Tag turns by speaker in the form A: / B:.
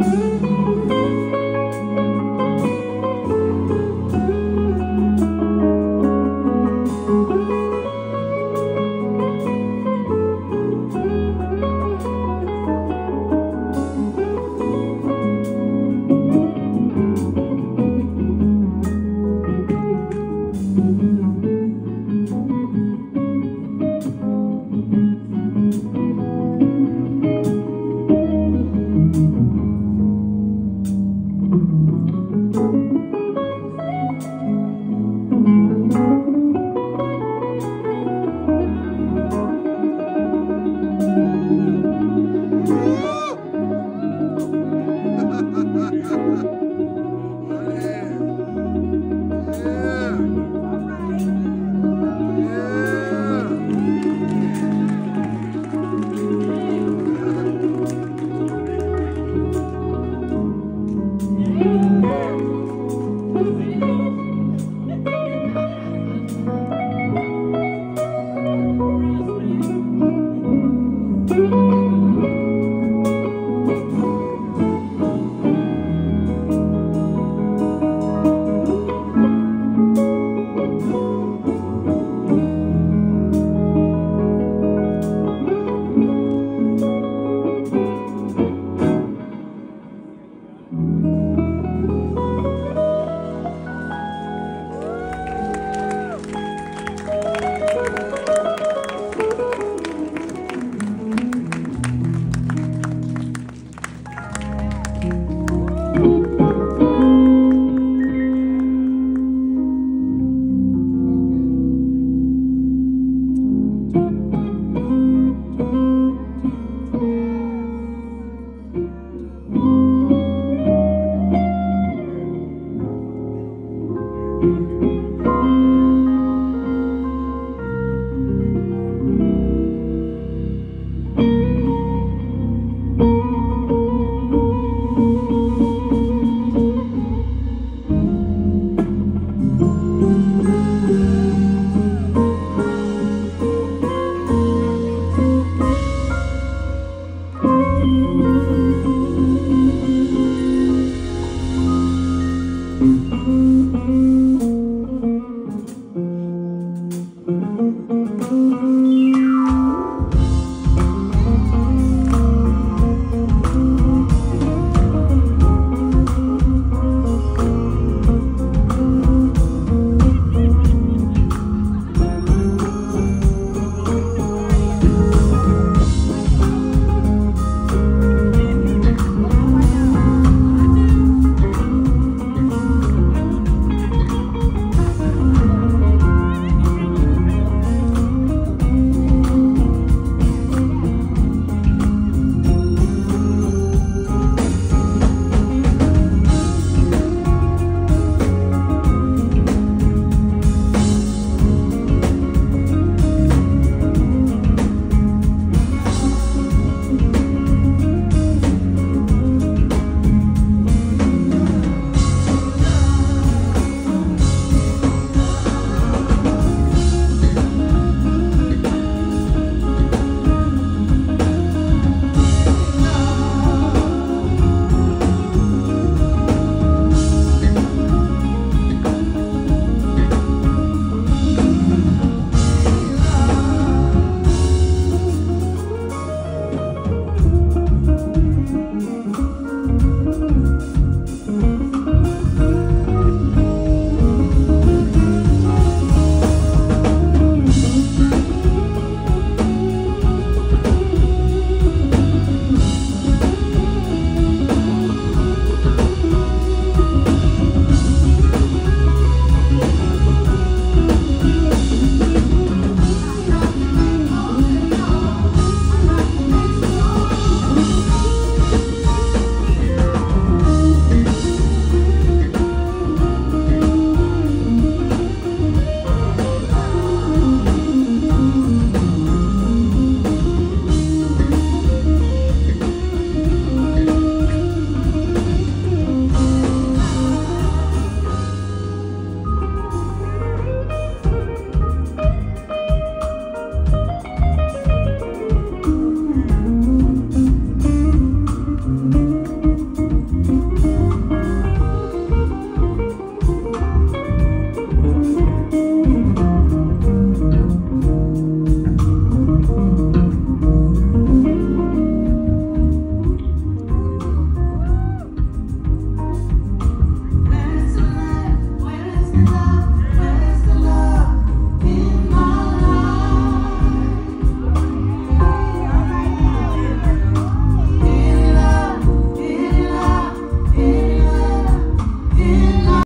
A: thank mm -hmm. you Música hum. Thank you.